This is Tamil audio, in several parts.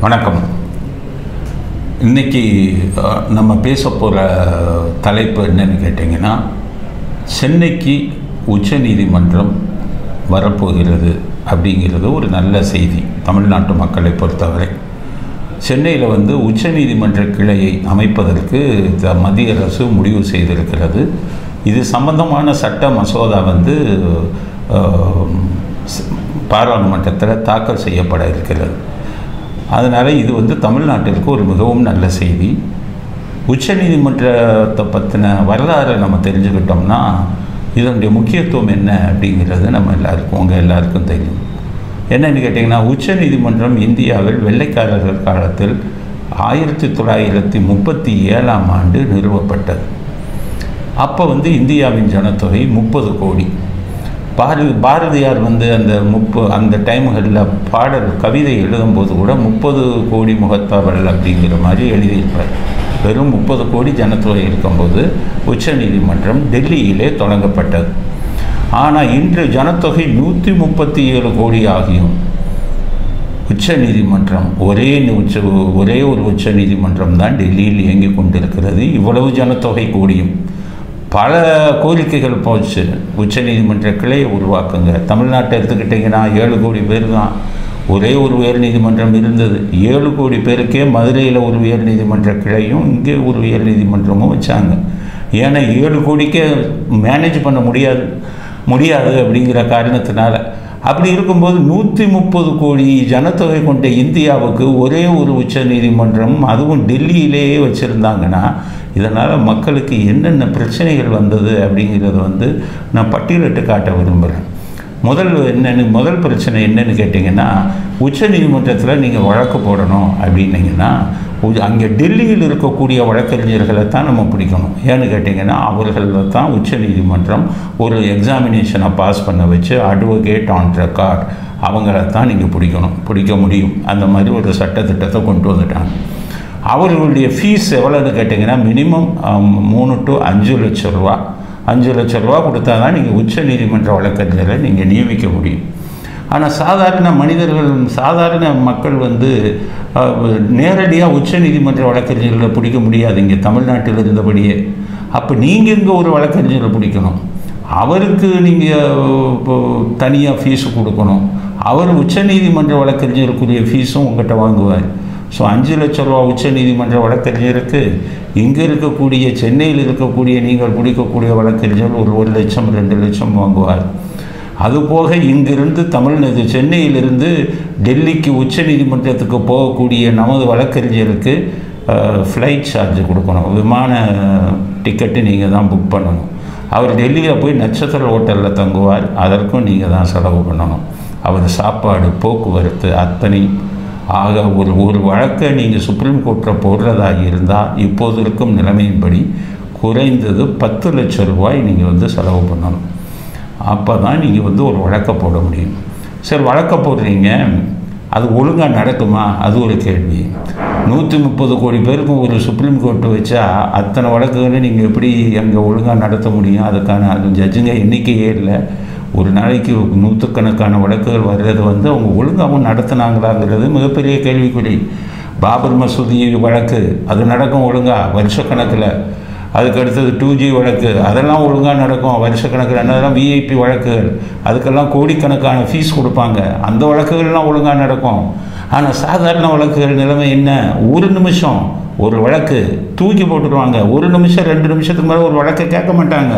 வணக்கம். இன்றைக்கி நம்ம பேச போகிற தலைப்பு என்னன்னு கேட்டிங்கன்னா சென்னைக்கு உச்சநீதிமன்றம் வரப்போகிறது அப்படிங்கிறது ஒரு நல்ல செய்தி தமிழ்நாட்டு மக்களை பொறுத்தவரை. சென்னையில் வந்து உச்சநீதிமன்ற கிளையை அமைப்பதற்கு த- மத்திய அரசு முடிவு செய்திருக்கிறது. இது சம்பந்தமான சட்ட மசோதா வந்து பாராளுமன்றத்தில் தாக்கல் செய்யப்பட இருக்கிறது. அதனால் இது வந்து தமிழ்நாட்டிற்கு ஒரு மிகவும் நல்ல செய்தி. உச்சநீதிமன்றத்தை பற்றின வரலாறை நம்ம தெரிஞ்சுக்கிட்டோம்னா இதனுடைய முக்கியத்துவம் என்ன அப்படிங்கிறது நம்ம எல்லாருக்கும் உங்கள் எல்லாருக்கும் தெரியும். என்னன்னு கேட்டிங்கன்னா உச்சநீதிமன்றம் இந்தியாவில் வெள்ளைக்காரர்கள் காலத்தில் ஆயிரத்தி தொள்ளாயிரத்தி முப்பத்தி ஏழாம் ஆண்டு நிறுவப்பட்டது. அப்போ வந்து இந்தியாவின் ஜனத்தொகை முப்பது கோடி. பாரதி பாரதியார் வந்து அந்த முப்ப அந்த டைம்களில் பாடல் கவிதை எழுதும்போது கூட முப்பது கோடி முகத்தவர்கள் அப்படிங்கிற மாதிரி எழுதியிருப்பார். வெறும் முப்பது கோடி ஜனத்தொகை இருக்கும்போது உச்சநீதிமன்றம் டெல்லியிலே தொடங்கப்பட்டது. ஆனால் இன்று ஜனத்தொகை நூற்றி முப்பத்தி ஏழு கோடி ஆகியும். உச்ச நீதிமன்றம் ஒரே உச்ச ஒரே ஒரு உச்ச நீதிமன்றம் தான் டெல்லியில் இயங்கிக் கொண்டிருக்கிறது. இவ்வளவு ஜனத்தொகை கூடியும். பல கோரிக்கைகள் போச்சு. உச்ச நீதிமன்ற கிளையை உருவாக்குங்க. தமிழ்நாட்டை எடுத்துக்கிட்டிங்கன்னா ஏழு கோடி பேர் தான் ஒரே ஒரு உயர் நீதிமன்றம் இருந்தது. ஏழு கோடி பேருக்கே மதுரையில் ஒரு உயர் நீதிமன்ற கிளையும் இங்கே ஒரு உயர் நீதிமன்றமும் வச்சாங்க. ஏன்னா ஏழு கோடிக்கே மேனேஜ் பண்ண முடியாது. முடியாது அப்படிங்கிற காரணத்தினால. அப்படி இருக்கும்போது நூற்றி முப்பது கோடி ஜனத்தொகை கொண்ட இந்தியாவுக்கு ஒரே ஒரு உச்ச நீதிமன்றம் அதுவும் டெல்லியிலேயே வச்சுருந்தாங்கன்னா இதனால் மக்களுக்கு என்னென்ன பிரச்சனைகள் வந்தது அப்படிங்கிறத வந்து நான் பட்டியலிட்டு காட்ட விரும்புகிறேன் முதல் என்னென்னு முதல் பிரச்சனை என்னென்னு கேட்டிங்கன்னா உச்ச நீதிமன்றத்தில் நீங்கள் வழக்கு போடணும் அப்படின்னீங்கன்னா அங்கே டெல்லியில் இருக்கக்கூடிய வழக்கறிஞர்களை தான் நம்ம பிடிக்கணும். ஏன்னு கேட்டிங்கன்னா அவர்களில் தான் உச்ச நீதிமன்றம் ஒரு எக்ஸாமினேஷனை பாஸ் பண்ண வச்சு அட்வொகேட் ஆன் ரெக்கார்ட் அவங்கள தான் நீங்கள் பிடிக்கணும். பிடிக்க முடியும். அந்த மாதிரி ஒரு சட்டத்திட்டத்தை கொண்டு வந்துட்டாங்க. அவர்களுடைய ஃபீஸ் எவ்வளோன்னு கேட்டிங்கன்னா மினிமம் மூணு டு அஞ்சு லட்சம் ரூபா. அஞ்சு லட்சம் ரூபா கொடுத்தா தான் நீங்கள் உச்ச நீதிமன்ற வழக்கறிஞரை நீங்கள் நியமிக்க முடியும். ஆனால் சாதாரண மனிதர்கள் சாதாரண மக்கள் வந்து நேரடியாக உச்ச நீதிமன்ற வழக்கறிஞர்களை பிடிக்க முடியாது இங்கே தமிழ்நாட்டில் இருந்தபடியே. அப்போ நீங்கள் இங்கே ஒரு வழக்கறிஞரை பிடிக்கணும்? அவருக்கு நீங்கள் தனியாக ஃபீஸு கொடுக்கணும். அவர் உச்சநீதிமன்ற வழக்கறிஞருக்குரிய ஃபீஸும் உங்கள்கிட்ட வாங்குவார். ஸோ அஞ்சு லட்ச ரூபா உச்சநீதிமன்ற வழக்கறிஞருக்கு இங்கே இருக்கக்கூடிய சென்னையில் இருக்கக்கூடிய நீங்கள் பிடிக்கக்கூடிய வழக்கறிஞர் ஒரு ஒரு லட்சம் ரெண்டு லட்சம் வாங்குவார். அதுபோக இங்கிருந்து தமிழ்நாடு சென்னையிலிருந்து டெல்லிக்கு உச்சநீதிமன்றத்துக்கு போகக்கூடிய நமது வழக்கறிஞருக்கு ஃப்ளைட் சார்ஜ் கொடுக்கணும். விமான டிக்கெட்டு நீங்கள் தான் புக் பண்ணணும். அவர் டெல்லியில் போய் நட்சத்திர ஹோட்டலில் தங்குவார். அதற்கும் நீங்கள் தான் செலவு பண்ணணும். அவர் சாப்பாடு போக்குவரத்து அத்தனை ஆக ஒரு ஒரு வழக்கை நீங்கள் சுப்ரீம் கோர்ட்டில் போடுறதாக இருந்தால் இப்போது இருக்கும் நிலைமையின்படி குறைந்தது பத்து லட்சம் ரூபாய் நீங்கள் வந்து செலவு பண்ணணும். அப்போ தான் நீங்கள் வந்து ஒரு வழக்கை போட முடியும். சரி வழக்கை போடுறீங்க. அது ஒழுங்காக நடக்குமா? அது ஒரு கேள்வி. நூற்றி முப்பது கோடி பேருக்கும் ஒரு சுப்ரீம் கோர்ட்டு வச்சா அத்தனை வழக்குகளை நீங்கள் எப்படி அங்கே ஒழுங்காக நடத்த முடியும்? அதுக்கான அது ஜட்ஜுங்க எண்ணிக்கையே இல்லை. ஒரு நாளைக்கு நூற்றுக்கணக்கான வழக்குகள் வர்றது வந்து அவங்க ஒழுங்காகவும் நடத்துனாங்களாங்கிறது மிகப்பெரிய கேள்விக்குறி. பாபர் மசூதி வழக்கு அது நடக்கும் ஒழுங்காக வருஷக்கணக்கில். அதுக்கு அடுத்தது டூ ஜி வழக்கு அதெல்லாம் ஒழுங்காக நடக்கும். வருஷக்கணக்கில் என்னதெல்லாம் விஐபி வழக்குகள் அதுக்கெல்லாம் கோடிக்கணக்கான ஃபீஸ் கொடுப்பாங்க. அந்த வழக்குகள்லாம் ஒழுங்காக நடக்கும். ஆனால் சாதாரண வழக்குகள் நிலைமை என்ன? ஒரு நிமிஷம் ஒரு வழக்கு தூக்கி போட்டுருவாங்க. ஒரு நிமிஷம் ரெண்டு நிமிஷத்துக்கு மேலே ஒரு வழக்கை கேட்க மாட்டாங்க.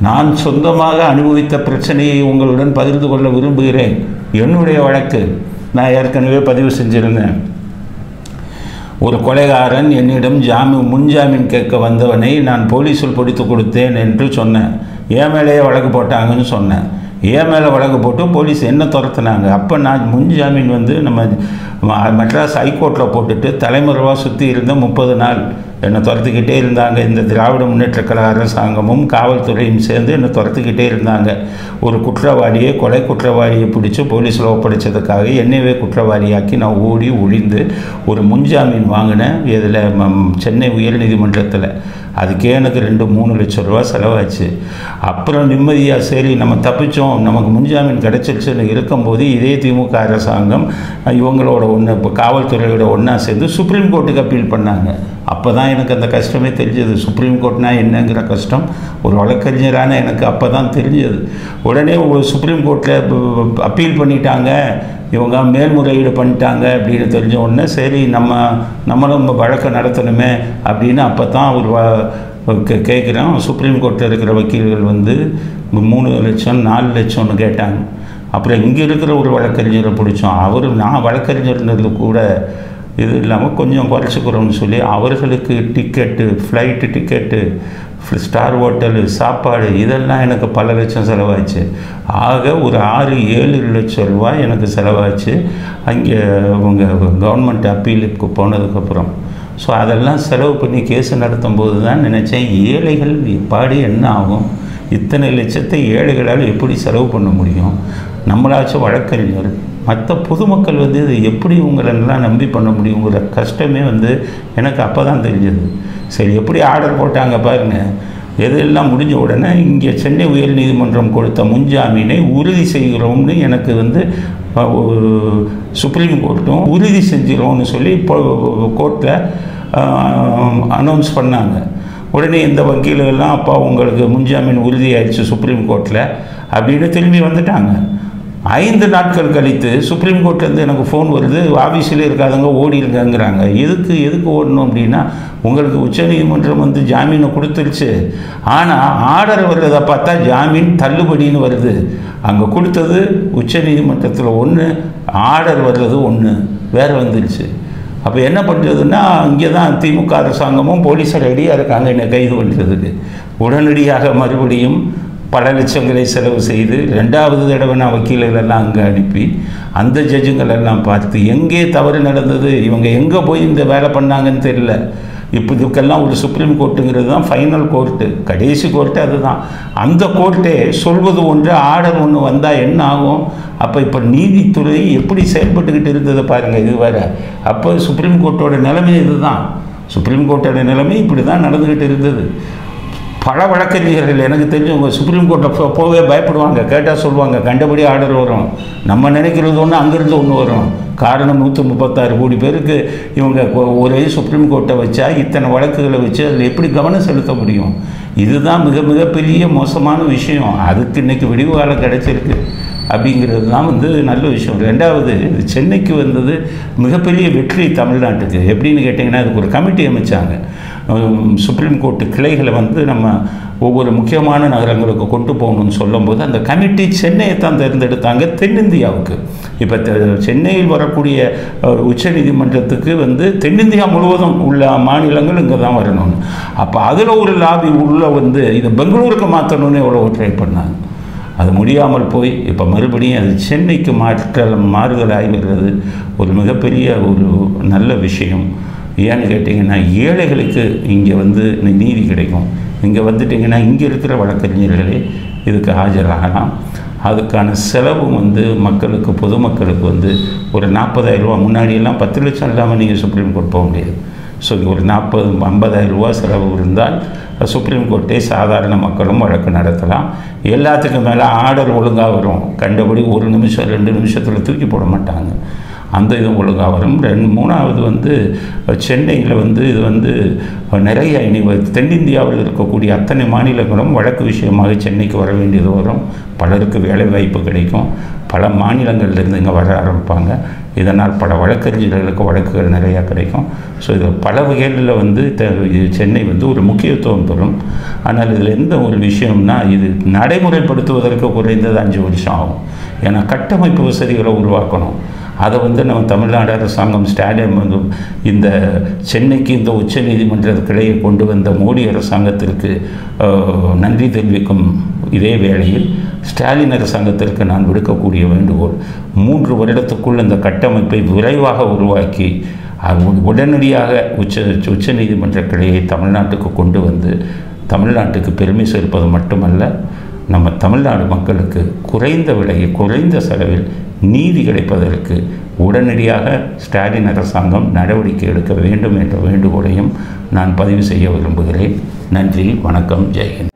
நான் சொந்தமாக அனுபவித்த பிரச்சனையை உங்களுடன் பகிர்ந்து கொள்ள விரும்புகிறேன். என்னுடைய வழக்கு. நான் ஏற்கனவே பதிவு செஞ்சிருந்தேன். ஒரு கொலைகாரன் என்னிடம் ஜாமீன் முன்ஜாமீன் கேட்க வந்தவனை நான் போலீஸில் பிடித்து கொடுத்தேன் என்று சொன்னேன். ஏன் மேலேயே வழக்கு போட்டாங்கன்னு சொன்னேன். ஏன் மேலே வழக்கு போட்டு போலீஸ் என்ன துரத்துனாங்க? அப்போ நான் முன்ஜாமீன் வந்து நம்ம மெட்ராஸ் ஹைகோர்ட்டில் போட்டுட்டு தலைமுறைவாக சுற்றி இருந்த முப்பது நாள் என்னை துரத்துக்கிட்டே இருந்தாங்க. இந்த திராவிட முன்னேற்ற கழக அரசாங்கமும் காவல்துறையும் சேர்ந்து என்னை துரத்துக்கிட்டே இருந்தாங்க. ஒரு குற்றவாளியை கொலை குற்றவாளியை பிடிச்சி போலீஸில் ஒப்படைச்சதுக்காக என்னையவே குற்றவாளியாக்கி நான் ஓடி ஒளிந்து ஒரு முன்ஜாமீன் வாங்கினேன். இதில் சென்னை உயர்நீதிமன்றத்தில். அதுக்கே எனக்கு ரெண்டு மூணு லட்சம் ரூபா செலவாச்சு. அப்புறம் நிம்மதியாக சரி நம்ம தப்பிச்சோம் நமக்கு முன்ஜாமீன் கிடச்சிருச்சுன்னு இருக்கும்போது இதே திமுக அரசாங்கம் இவங்களோட ஒன்று இப்போ காவல்துறையோட ஒன்றா சேர்ந்து சுப்ரீம் கோர்ட்டுக்கு அப்பீல் பண்ணாங்க. அப்போ தான் எனக்கு அந்த கஷ்டமே தெரிஞ்சது. சுப்ரீம் கோர்ட்னா என்னங்கிற கஷ்டம். ஒரு வழக்கறிஞரான எனக்கு அப்போ தான் தெரிஞ்சது. உடனே ஒரு சுப்ரீம் கோர்ட்டில் அப்பீல் பண்ணிட்டாங்க. இவங்க மேல்முறையீடு பண்ணிட்டாங்க அப்படின்னு தெரிஞ்ச உடனே சரி நம்ம நம்மளும் வழக்கை நடத்தணுமே அப்படின்னு அப்போ தான் ஒரு கே கேட்குறோம் சுப்ரீம் கோர்ட்டில் இருக்கிற வக்கீல்கள் வந்து மூணு லட்சம் நாலு லட்சம்னு கேட்டாங்க. அப்புறம் இங்கே இருக்கிற ஒரு வழக்கறிஞரை பிடிச்சோம். அவர் நான் வழக்கறிஞர்ன்றது கூட இது இல்லாமல் கொஞ்சம் குறைச்சிக்கிறோம்னு சொல்லி அவர்களுக்கு ticket flight ticket star hotel சாப்பாடு இதெல்லாம் எனக்கு பல லட்சம் செலவாச்சு ஆக ஒரு ஆறு ஏழு லட்சம் ரூபாய் எனக்கு செலவாச்சு அங்கே அவங்க கவர்மெண்ட் அப்பீலுக்கு போனதுக்கப்புறம் ஸோ அதெல்லாம் செலவு பண்ணி கேஸ் நடத்தும் போது தான் நினச்சேன் ஏழைகள் பாடி என்ன ஆகும்? இத்தனை லட்சத்தை ஏழைகளால் எப்படி செலவு பண்ண முடியும்? நம்மளாச்சும் வழக்கறிஞர். மற்ற பொதுமக்கள் வந்து இதை எப்படி உங்களெல்லாம் நம்பி பண்ண முடியுங்கிற கஷ்டமே வந்து எனக்கு அப்போ தான் தெரிஞ்சது. சரி எப்படி ஆர்டர் போட்டாங்க பாருங்கள் எதெல்லாம் முடிஞ்ச உடனே இங்கே சென்னை உயர் நீதிமன்றம் கொடுத்த முன்ஜாமீனை உறுதி செய்கிறோம்னு எனக்கு வந்து சுப்ரீம் கோர்ட்டும் உறுதி செஞ்சிடும்னு சொல்லி இப்போ கோர்ட்டில் அனௌன்ஸ் பண்ணாங்க. உடனே இந்த வக்கீலெல்லாம் அப்பா உங்களுக்கு முன்ஜாமீன் உறுதியாயிடுச்சு சுப்ரீம் கோர்ட்டில் அப்படின்னு திரும்பி வந்துட்டாங்க. ஐந்து நாட்கள் கழித்து சுப்ரீம் கோர்ட்லேருந்து எனக்கு ஃபோன் வருது ஆஃபீஸில் இருக்காதவங்க ஓடிருங்கங்கிறாங்க. எதுக்கு எதுக்கு ஓடணும் அப்படின்னா உங்களுக்கு உச்சநீதிமன்றம் வந்து ஜாமீனை கொடுத்துருச்சு. ஆனால் ஆர்டர் வர்றதை பார்த்தா ஜாமீன் தள்ளுபடின்னு வருது. அங்கே கொடுத்தது உச்சநீதிமன்றத்தில் ஒன்று ஆர்டர் வர்றது ஒன்று வேறு வந்துருச்சு. அப்போ என்ன பண்ணுறதுன்னா இங்கே தான் திமுக அரசாங்கமும் போலீஸார் ரெடியாக இருக்காங்க என்னை கைது பண்ணுறதுக்கு உடனடியாக மறுபடியும் பல லட்சங்களை செலவு செய்து ரெண்டாவது தடவை நான் வக்கீல்களெல்லாம் அங்கே அனுப்பி அந்த ஜட்ஜுங்கள் எல்லாம் பார்த்து எங்கே தவறு நடந்தது? இவங்க எங்கே போய் இந்த வேலை பண்ணாங்கன்னு தெரியல. இப்போ இதுக்கெல்லாம் ஒரு சுப்ரீம் கோர்ட்டுங்கிறது தான் ஃபைனல் கோர்ட்டு கடைசி கோர்ட்டு அதுதான். அந்த கோர்ட்டே சொல்வது ஒன்று ஆர்டர் ஒன்று வந்தால் என்ன ஆகும்? அப்போ இப்போ நீதித்துறை எப்படி செயல்பட்டுக்கிட்டு இருந்ததை பாருங்கள் இது வேறு. அப்போ சுப்ரீம் கோர்ட்டோட நிலைமை இதுதான். சுப்ரீம் கோர்ட்டோட நிலைமை இப்படி தான் நடந்துக்கிட்டு இருந்தது. பல வழக்கறிஞர்கள் எனக்கு தெரிஞ்சவங்க சுப்ரீம் கோர்ட்டை போ போகவே பயப்படுவாங்க. கேட்டால் சொல்லுவாங்க கண்டபடி ஆர்டர் வரும். நம்ம நினைக்கிறது ஒன்று அங்கேருந்து ஒன்று வரும். காரணம் நூற்றி முப்பத்தாறு கோடி பேருக்கு இவங்க ஒரே சுப்ரீம் கோர்ட்டை வச்சா இத்தனை வழக்குகளை வச்சு அதில் எப்படி கவனம் செலுத்த முடியும்? இதுதான் மிக மிகப்பெரிய மோசமான விஷயம். அதுக்கு இன்றைக்கி விடிவு காலம் கிடைச்சிருக்கு. அப்படிங்கிறது தான் வந்து நல்ல விஷயம். ரெண்டாவது சென்னைக்கு வந்தது மிகப்பெரிய வெற்றி தமிழ்நாட்டுக்கு. எப்படின்னு கேட்டிங்கன்னா அதுக்கு ஒரு கமிட்டி அமைச்சாங்க. சுப்ரீம் கோர்ட்டு கிளைகளை வந்து நம்ம ஒவ்வொரு முக்கியமான நகரங்களுக்கு கொண்டு போகணும்னு சொல்லும்போது அந்த கமிட்டி சென்னையை தான் தேர்ந்தெடுத்தாங்க தென்னிந்தியாவுக்கு. இப்போ சென்னையில் வரக்கூடிய உச்ச நீதிமன்றத்துக்கு வந்து தென்னிந்தியா முழுவதும் உள்ள மாநிலங்கள் இங்கே தான் வரணும்னு அப்போ அதில் ஒரு லாபி உள்ளே வந்து இதை பெங்களூருக்கு மாற்றணும்னு எவ்வளோ ட்ரை பண்ணாங்க. அது முடியாமல் போய் இப்போ மறுபடியும் அது சென்னைக்கு மாற்றல் மாறுதல் ஆகிறது ஒரு மிகப்பெரிய ஒரு நல்ல விஷயம். ஏன்னு கேட்டிங்கன்னா ஏழைகளுக்கு இங்கே வந்து நீதி கிடைக்கும். இங்கே வந்துட்டிங்கன்னா இங்கே இருக்கிற வழக்கறிஞர்களே இதுக்கு ஆஜராகலாம். அதுக்கான செலவும் வந்து மக்களுக்கு பொதுமக்களுக்கு வந்து ஒரு நாற்பதாயிரம் ரூபா. முன்னாடியெல்லாம் பத்து லட்சம் இல்லாமல் நீங்கள் சுப்ரீம் கோர்ட் போக முடியாது. ஸோ ஒரு நாற்பது ஐம்பதாயிரம் ரூபா செலவு இருந்தால் சுப்ரீம் கோர்ட்டே சாதாரண மக்களும் வழக்கு நடத்தலாம். எல்லாத்துக்கும் மேலே ஆர்டர் ஒழுங்காக வரும். கண்டபடி ஒரு நிமிஷம் ரெண்டு நிமிஷத்தில் தூக்கி போட மாட்டாங்க. அந்த இது ஒழுங்காக வரும். ரெண்டு மூணாவது வந்து சென்னையில் வந்து இது வந்து நிறைய இனி தென்னிந்தியாவில் இருக்கக்கூடிய அத்தனை மாநிலங்களும் வழக்கு விஷயமாக சென்னைக்கு வர வேண்டியது வரும். பலருக்கு வேலை வாய்ப்பு கிடைக்கும். பல மாநிலங்கள்லேருந்து இங்கே வர ஆரம்பிப்பாங்க. இதனால் பல வழக்கறிஞர்களுக்கு வழக்குகள் நிறையா கிடைக்கும். ஸோ இது பல வகைகளில் வந்து சென்னை வந்து ஒரு முக்கியத்துவம் பெறும். ஆனால் இதில் எந்த ஒரு விஷயம்னா இது நடைமுறைப்படுத்துவதற்கு குறைந்தது அஞ்சு வருஷம் ஆகும். ஏன்னா கட்டமைப்பு வசதிகளை உருவாக்கணும். அதை வந்து நம்ம தமிழ்நாடு அரசாங்கம் ஸ்டாலின் வந்து இந்த சென்னைக்கு இந்த உச்ச நீதிமன்ற கிளையை கொண்டு வந்த மோடி அரசாங்கத்திற்கு நன்றி தெரிவிக்கும் இதே வேளையில் ஸ்டாலின் அரசாங்கத்திற்கு நான் விடுக்கக்கூடிய வேண்டுகோள் மூன்று வருடத்துக்குள் இந்த கட்டமைப்பை விரைவாக உருவாக்கி உடனடியாக உச்ச உச்ச நீதிமன்ற கிளையை தமிழ்நாட்டுக்கு கொண்டு வந்து தமிழ்நாட்டுக்கு பெருமை சேர்ப்பது மட்டுமல்ல நம்ம தமிழ்நாடு மக்களுக்கு குறைந்த விலையில் குறைந்த செலவில் நீதி கிடைப்பதற்கு உடனடியாக ஸ்டாலின் அரசாங்கம் நடவடிக்கை எடுக்க வேண்டும் என்ற வேண்டுகோளையும் நான் பதிவு செய்ய விரும்புகிறேன். நன்றி வணக்கம் ஜெயஹிந்த்